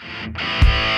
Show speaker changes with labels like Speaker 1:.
Speaker 1: Bye.